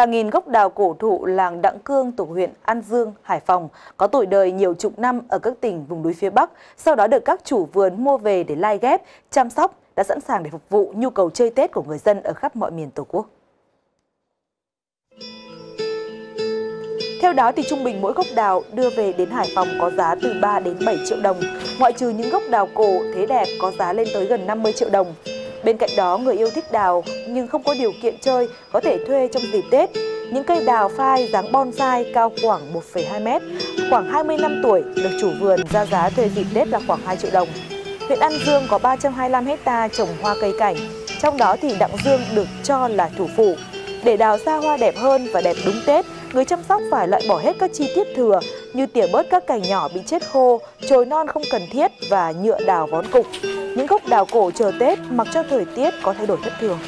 Hàng nghìn gốc đào cổ thụ làng Đặng Cương thuộc huyện An Dương, Hải Phòng có tuổi đời nhiều chục năm ở các tỉnh vùng núi phía Bắc, sau đó được các chủ vườn mua về để lai ghép, chăm sóc đã sẵn sàng để phục vụ nhu cầu chơi Tết của người dân ở khắp mọi miền Tổ quốc. Theo đó thì trung bình mỗi gốc đào đưa về đến Hải Phòng có giá từ 3 đến 7 triệu đồng, ngoại trừ những gốc đào cổ thế đẹp có giá lên tới gần 50 triệu đồng. Bên cạnh đó, người yêu thích đào nhưng không có điều kiện chơi có thể thuê trong dịp Tết. Những cây đào phai dáng bonsai cao khoảng 1,2 mét, khoảng 20 năm tuổi được chủ vườn ra giá thuê dịp Tết là khoảng 2 triệu đồng. Huyện An Dương có 325 hecta trồng hoa cây cảnh, trong đó thì Đặng Dương được cho là thủ phủ. Để đào ra hoa đẹp hơn và đẹp đúng Tết, người chăm sóc phải loại bỏ hết các chi tiết thừa như tỉa bớt các cành nhỏ bị chết khô, chồi non không cần thiết và nhựa đào vón cục. Những gốc đào cổ chờ Tết mặc cho thời tiết có thay đổi thất thường.